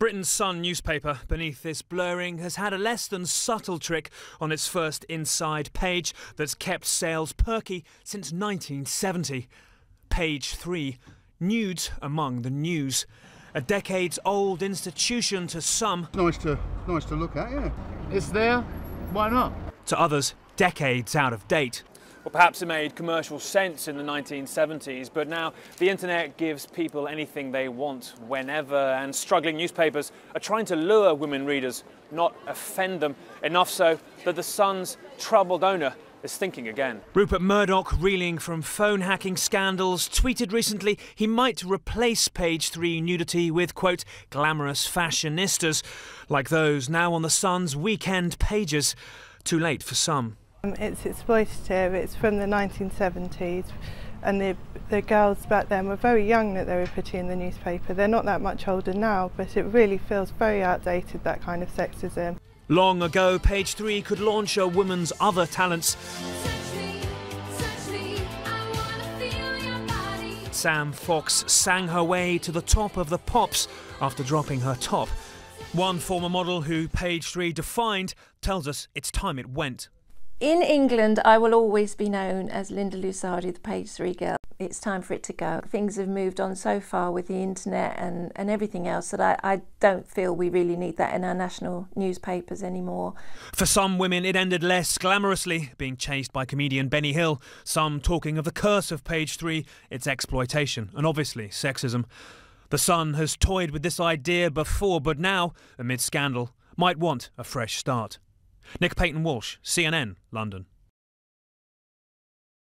Britain's Sun newspaper, beneath this blurring, has had a less than subtle trick on its first inside page that's kept sales perky since 1970. Page 3 Nudes among the news. A decades old institution to some. Nice to, nice to look at, yeah. It's there, why not? To others, decades out of date. Well, perhaps it made commercial sense in the 1970s, but now the internet gives people anything they want whenever, and struggling newspapers are trying to lure women readers, not offend them, enough so that the Sun's troubled owner is thinking again. Rupert Murdoch, reeling from phone hacking scandals, tweeted recently he might replace page three nudity with, quote, glamorous fashionistas, like those now on the Sun's weekend pages. Too late for some. Um, it's exploitative, it's from the 1970s and the, the girls back then were very young that they were putting in the newspaper. They're not that much older now, but it really feels very outdated, that kind of sexism. Long ago, Page 3 could launch a woman's other talents. Sam Fox sang her way to the top of the pops after dropping her top. One former model who Page 3 defined tells us it's time it went. In England, I will always be known as Linda Lusardi, the page three girl. It's time for it to go. Things have moved on so far with the internet and, and everything else that I, I don't feel we really need that in our national newspapers anymore. For some women, it ended less glamorously, being chased by comedian Benny Hill. Some talking of the curse of page three, its exploitation, and obviously sexism. The Sun has toyed with this idea before, but now, amid scandal, might want a fresh start. Nick Paton Walsh, CNN, London.